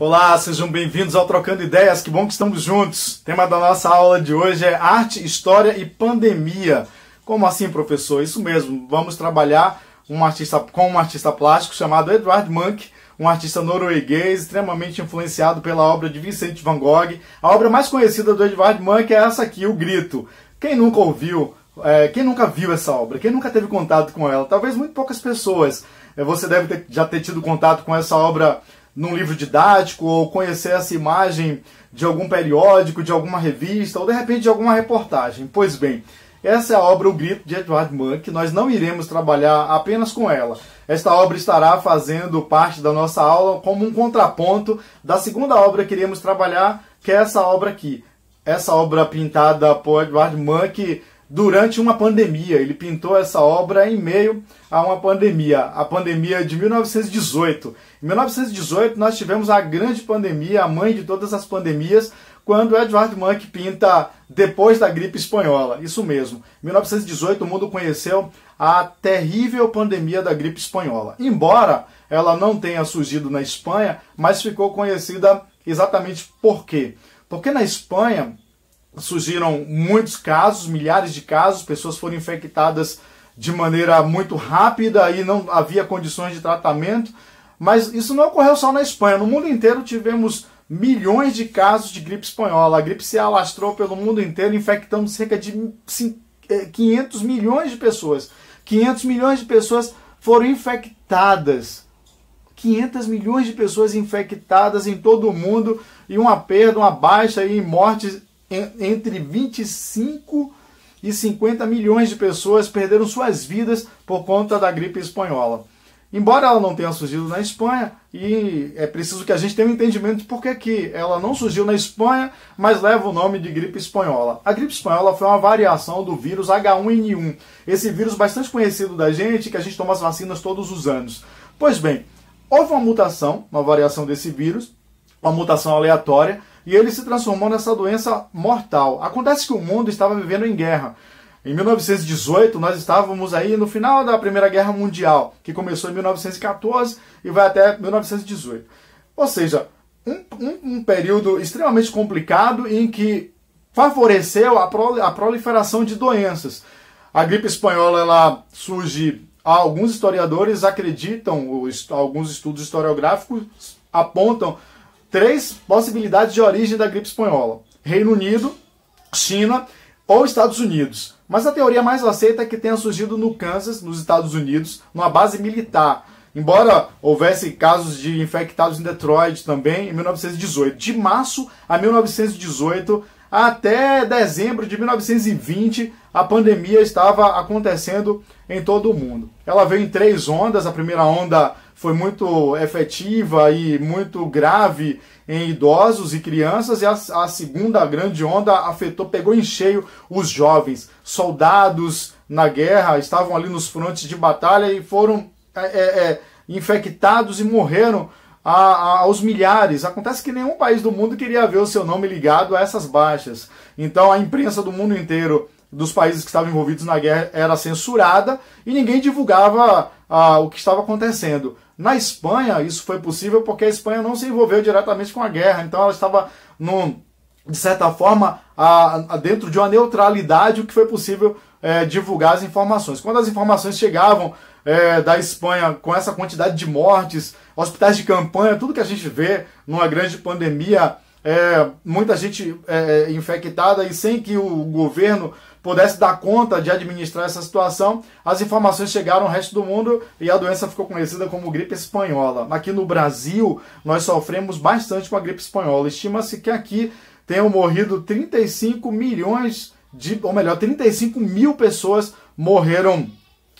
Olá, sejam bem-vindos ao Trocando Ideias, que bom que estamos juntos. O tema da nossa aula de hoje é Arte, História e Pandemia. Como assim, professor? Isso mesmo, vamos trabalhar um artista, com um artista plástico chamado Edward Munch, um artista norueguês extremamente influenciado pela obra de Vincent van Gogh. A obra mais conhecida do Edward Munch é essa aqui, O Grito. Quem nunca ouviu, é, quem nunca viu essa obra, quem nunca teve contato com ela? Talvez muito poucas pessoas. É, você deve ter, já ter tido contato com essa obra num livro didático ou conhecer essa imagem de algum periódico, de alguma revista ou de repente de alguma reportagem. Pois bem, essa é a obra O Grito de Edward Munch. Nós não iremos trabalhar apenas com ela. Esta obra estará fazendo parte da nossa aula como um contraponto da segunda obra que iremos trabalhar, que é essa obra aqui. Essa obra pintada por Edward Munch durante uma pandemia. Ele pintou essa obra em meio a uma pandemia, a pandemia de 1918. Em 1918 nós tivemos a grande pandemia, a mãe de todas as pandemias, quando Edward Munch pinta depois da gripe espanhola. Isso mesmo. Em 1918 o mundo conheceu a terrível pandemia da gripe espanhola. Embora ela não tenha surgido na Espanha, mas ficou conhecida exatamente por quê? Porque na Espanha surgiram muitos casos, milhares de casos, pessoas foram infectadas de maneira muito rápida e não havia condições de tratamento. Mas isso não ocorreu só na Espanha. No mundo inteiro tivemos milhões de casos de gripe espanhola. A gripe se alastrou pelo mundo inteiro, infectando cerca de 500 eh, milhões de pessoas. 500 milhões de pessoas foram infectadas. 500 milhões de pessoas infectadas em todo o mundo e uma perda, uma baixa em mortes entre 25 e 50 milhões de pessoas perderam suas vidas por conta da gripe espanhola. Embora ela não tenha surgido na Espanha, e é preciso que a gente tenha um entendimento de por que, que ela não surgiu na Espanha, mas leva o nome de gripe espanhola. A gripe espanhola foi uma variação do vírus H1N1, esse vírus bastante conhecido da gente, que a gente toma as vacinas todos os anos. Pois bem, houve uma mutação, uma variação desse vírus, uma mutação aleatória, e ele se transformou nessa doença mortal. Acontece que o mundo estava vivendo em guerra. Em 1918, nós estávamos aí no final da Primeira Guerra Mundial, que começou em 1914 e vai até 1918. Ou seja, um, um, um período extremamente complicado em que favoreceu a, a proliferação de doenças. A gripe espanhola ela surge, alguns historiadores acreditam, alguns estudos historiográficos apontam três possibilidades de origem da gripe espanhola: Reino Unido, China ou Estados Unidos. Mas a teoria mais aceita é que tenha surgido no Kansas, nos Estados Unidos, numa base militar. Embora houvesse casos de infectados em Detroit também, em 1918. De março a 1918 até dezembro de 1920, a pandemia estava acontecendo em todo o mundo. Ela veio em três ondas. A primeira onda foi muito efetiva e muito grave em idosos e crianças, e a, a, segunda grande onda afetou, pegou em cheio os jovens. Soldados na guerra estavam ali nos frontes de batalha e foram é, é, é infectados e morreram a, a, aos milhares. Acontece que nenhum país do mundo queria ver o seu nome ligado a essas baixas. Então a imprensa do mundo inteiro dos países que estavam envolvidos na guerra era censurada e ninguém divulgava ah, o que estava acontecendo. Na Espanha, isso foi possível porque a Espanha não se envolveu diretamente com a guerra, então ela estava, num, de certa forma, a, a dentro de uma neutralidade, o que foi possível é, divulgar as informações. Quando as informações chegavam é, da Espanha com essa quantidade de mortes, hospitais de campanha, tudo que a gente vê numa grande pandemia, é, muita gente é, é, infectada e sem que o governo pudesse dar conta de administrar essa situação, as informações chegaram ao resto do mundo e a doença ficou conhecida como gripe espanhola. Aqui no Brasil, nós sofremos bastante com a gripe espanhola. Estima-se que aqui tenham morrido 35 milhões de, ou melhor, 35 mil pessoas morreram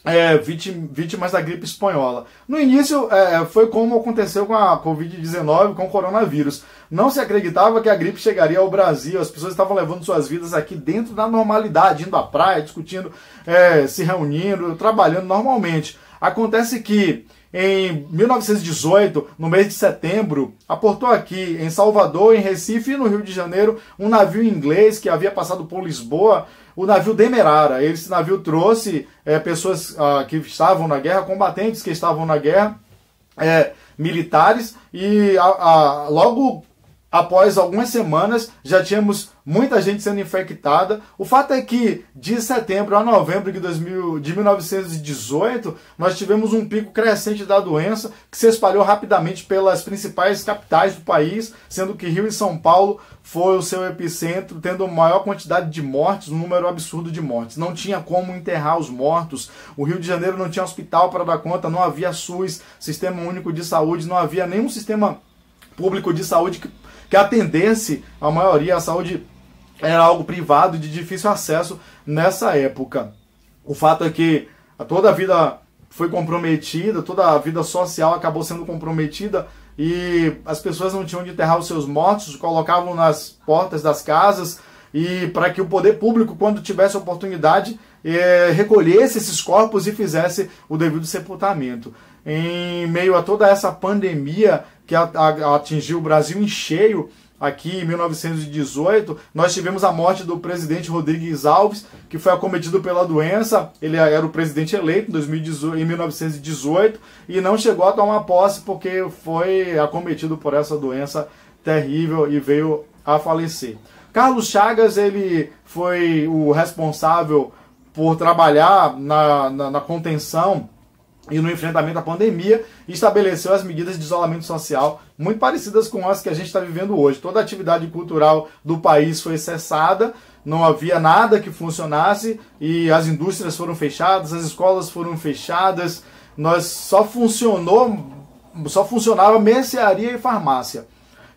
é, vítimas da gripe espanhola. No início, é, foi como aconteceu com a Covid-19, com o coronavírus. Não se acreditava que a gripe chegaria ao Brasil, as pessoas estavam levando suas vidas aqui dentro da normalidade, indo à praia, discutindo, é, se reunindo, trabalhando normalmente. Acontece que em 1918, no mês de setembro, aportou aqui em Salvador, em Recife e no Rio de Janeiro um navio inglês que havia passado por Lisboa o navio Demerara. Esse navio trouxe é, pessoas ah, que estavam na guerra, combatentes que estavam na guerra, é, militares e a, a, logo após algumas semanas já tínhamos muita gente sendo infectada. O fato é que de setembro a novembro de, 2000, de 1918 nós tivemos um pico crescente da doença que se espalhou rapidamente pelas principais capitais do país, sendo que Rio e São Paulo foi o seu epicentro, tendo maior quantidade de mortes, um número absurdo de mortes. Não tinha como enterrar os mortos. O Rio de Janeiro não tinha hospital para dar conta, não havia SUS, Sistema Único de Saúde, não havia nenhum sistema público de saúde que, que atendesse a maioria à saúde era algo privado de difícil acesso nessa época. O fato é que toda a vida foi comprometida, toda a vida social acabou sendo comprometida e as pessoas não tinham de enterrar os seus mortos, colocavam nas portas das casas e para que o poder público, quando tivesse oportunidade, é, recolhesse esses corpos e fizesse o devido sepultamento. Em meio a toda essa pandemia que atingiu o Brasil em cheio, aqui em 1918, nós tivemos a morte do presidente Rodrigues Alves, que foi acometido pela doença. Ele era o presidente eleito em, 2018, em 1918 e não chegou a tomar posse porque foi acometido por essa doença terrível e veio a falecer. Carlos Chagas ele foi o responsável por trabalhar na, na, na contenção e no enfrentamento à pandemia estabeleceu as medidas de isolamento social muito parecidas com as que a gente está vivendo hoje. Toda a atividade cultural do país foi cessada, não havia nada que funcionasse e as indústrias foram fechadas, as escolas foram fechadas, nós só funcionou, só funcionava mercearia e farmácia.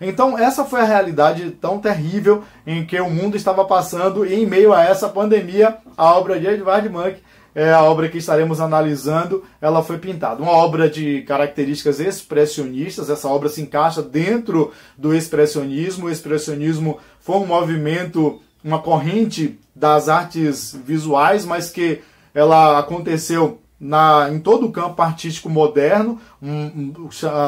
Então, essa foi a realidade tão terrível em que o mundo estava passando e em meio a essa pandemia, a obra de Edvard Munch é a obra que estaremos analisando, ela foi pintada. Uma obra de características expressionistas, essa obra se encaixa dentro do expressionismo. O expressionismo foi um movimento, uma corrente das artes visuais, mas que ela aconteceu na, em todo o campo artístico moderno,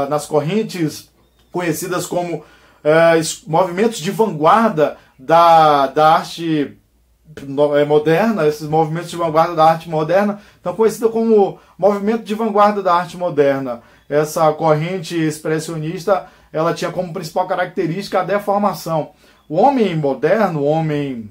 nas correntes conhecidas como é, movimentos de vanguarda da, da arte é, moderna, esses movimentos de vanguarda da arte moderna, estão conhecidos como movimento de vanguarda da arte moderna. Essa corrente expressionista, ela tinha como principal característica a deformação. O homem moderno, o homem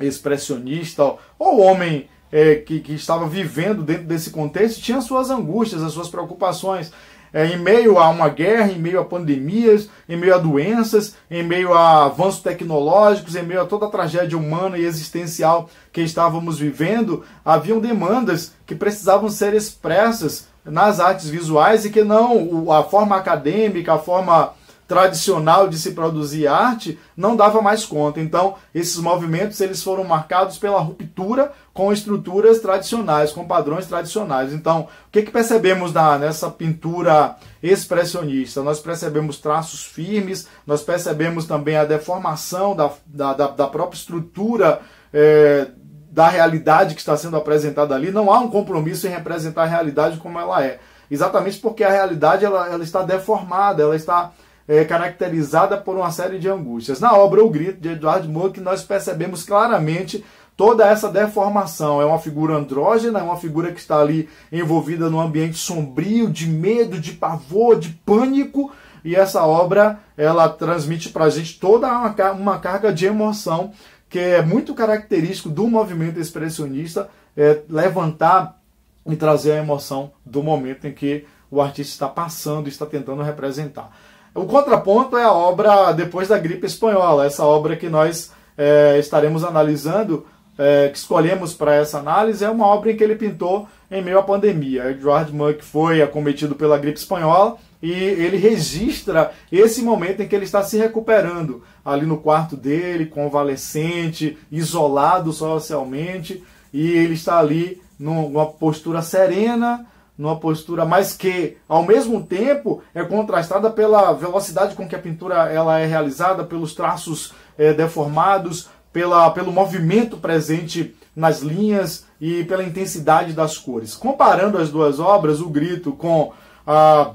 expressionista, ou o homem é, que, que estava vivendo dentro desse contexto, tinha suas angústias, as suas preocupações é, em meio a uma guerra, em meio a pandemias, em meio a doenças, em meio a avanços tecnológicos, em meio a toda a tragédia humana e existencial que estávamos vivendo, haviam demandas que precisavam ser expressas nas artes visuais e que não a forma acadêmica, a forma tradicional de se produzir arte não dava mais conta. Então, esses movimentos eles foram marcados pela ruptura com estruturas tradicionais, com padrões tradicionais. Então, o que, que percebemos na, nessa pintura expressionista? Nós percebemos traços firmes, nós percebemos também a deformação da, da, da, da própria estrutura é, da realidade que está sendo apresentada ali. Não há um compromisso em representar a realidade como ela é. Exatamente porque a realidade ela, ela está deformada, ela está é, caracterizada por uma série de angústias. Na obra O Grito, de Edward Munch, nós percebemos claramente toda essa deformação. É uma figura andrógena, é uma figura que está ali envolvida num ambiente sombrio, de medo, de pavor, de pânico. E essa obra ela transmite para a gente toda uma, uma carga de emoção que é muito característico do movimento expressionista, é levantar e trazer a emoção do momento em que o artista está passando, está tentando representar. O contraponto é a obra Depois da Gripe Espanhola, essa obra que nós é, estaremos analisando, é, que escolhemos para essa análise, é uma obra em que ele pintou em meio à pandemia. Edward Munch foi acometido pela gripe espanhola e ele registra esse momento em que ele está se recuperando ali no quarto dele, convalescente, isolado socialmente, e ele está ali numa postura serena, numa postura mais que, ao mesmo tempo, é contrastada pela velocidade com que a pintura ela é realizada, pelos traços é, deformados, pela, pelo movimento presente nas linhas e pela intensidade das cores. Comparando as duas obras, o Grito com a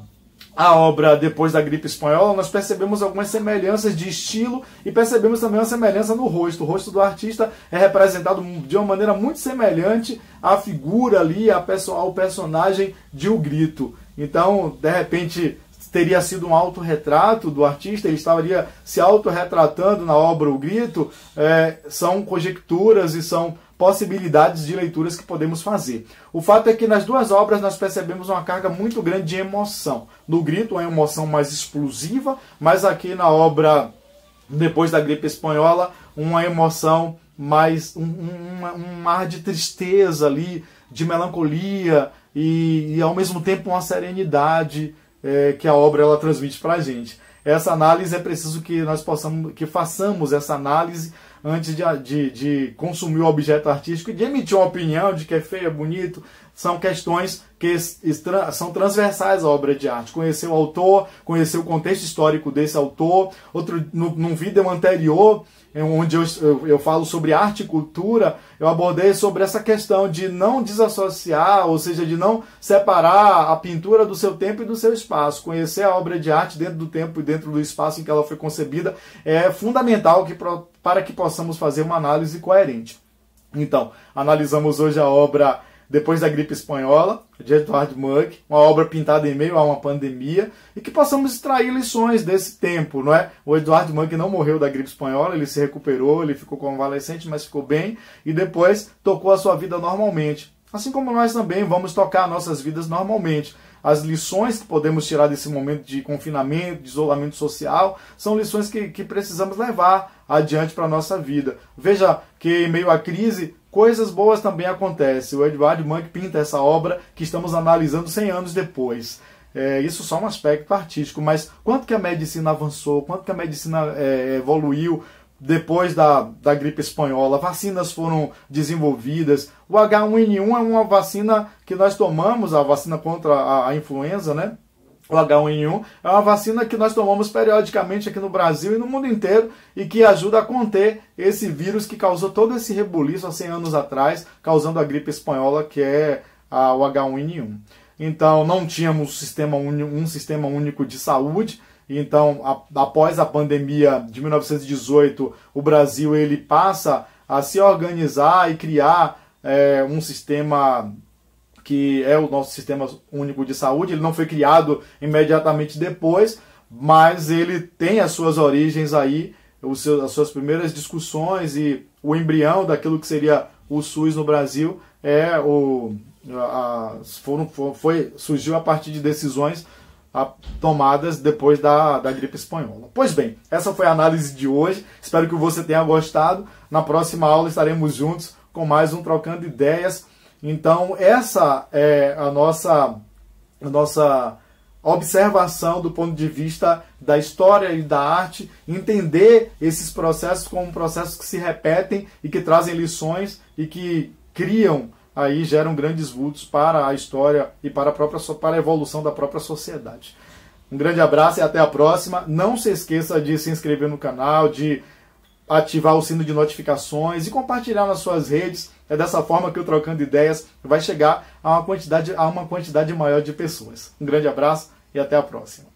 a obra depois da gripe espanhola, nós percebemos algumas semelhanças de estilo e percebemos também uma semelhança no rosto. O rosto do artista é representado de uma maneira muito semelhante à figura ali, ao personagem de O Grito. Então, de repente, teria sido um autorretrato do artista, ele estaria se autorretratando na obra O Grito, é, são conjecturas e são possibilidades de leituras que podemos fazer. O fato é que nas duas obras nós percebemos uma carga muito grande de emoção. No Grito, uma emoção mais explosiva, mas aqui na obra Depois da Gripe Espanhola, uma emoção mais. um, um, um mar de tristeza ali, de melancolia e, e ao mesmo tempo uma serenidade é, que a obra ela transmite para a gente. Essa análise é preciso que nós possamos, que façamos essa análise antes de, de, de, consumir o objeto artístico e de emitir uma opinião de que é feio, é bonito, são questões que são transversais à obra de arte. Conhecer o autor, conhecer o contexto histórico desse autor. Outro, no, num vídeo anterior, onde eu, eu, eu, falo sobre arte e cultura, eu abordei sobre essa questão de não desassociar, ou seja, de não separar a pintura do seu tempo e do seu espaço. Conhecer a obra de arte dentro do tempo e dentro do espaço em que ela foi concebida é fundamental que, para que possamos fazer uma análise coerente. Então, analisamos hoje a obra depois da gripe espanhola, de Edward Munch, uma obra pintada em meio a uma pandemia, e que possamos extrair lições desse tempo, não é? O Edward Munch não morreu da gripe espanhola, ele se recuperou, ele ficou convalescente, mas ficou bem, e depois tocou a sua vida normalmente. Assim como nós também vamos tocar nossas vidas normalmente. As lições que podemos tirar desse momento de confinamento, de isolamento social, são lições que, que precisamos levar adiante para a nossa vida. Veja que, em meio à crise, coisas boas também acontecem. O Edward Munch pinta essa obra que estamos analisando 100 anos depois. É, isso só um aspecto artístico, mas quanto que a medicina avançou, quanto que a medicina é, evoluiu depois da, da gripe espanhola, vacinas foram desenvolvidas. O H1N1 é uma vacina que nós tomamos, a vacina contra a, a influenza, né? O H1N1 é uma vacina que nós tomamos periodicamente aqui no Brasil e no mundo inteiro e que ajuda a conter esse vírus que causou todo esse rebuliço há 100 anos atrás, causando a gripe espanhola, que é a, o H1N1. Então, não tínhamos um sistema, um sistema único de saúde, então, a, após a pandemia de 1918, o Brasil ele passa a se organizar e criar é, um sistema que é o nosso sistema único de saúde. Ele não foi criado imediatamente depois, mas ele tem as suas origens aí, seus, as suas primeiras discussões e o embrião daquilo que seria o SUS no Brasil é o a, foram, foi surgiu a partir de decisões a, tomadas depois da, da gripe espanhola. Pois bem, essa foi a análise de hoje. Espero que você tenha gostado. Na próxima aula estaremos juntos com mais um trocando ideias então, essa é a nossa, a nossa observação do ponto de vista da história e da arte, entender esses processos como processos que se repetem e que trazem lições e que criam aí geram grandes vultos para a história e para a própria para a evolução da própria sociedade. Um grande abraço e até a próxima. Não se esqueça de se inscrever no canal, de ativar o sino de notificações e compartilhar nas suas redes. É dessa forma que o Trocando Ideias vai chegar a uma quantidade, a uma quantidade maior de pessoas. Um grande abraço e até a próxima.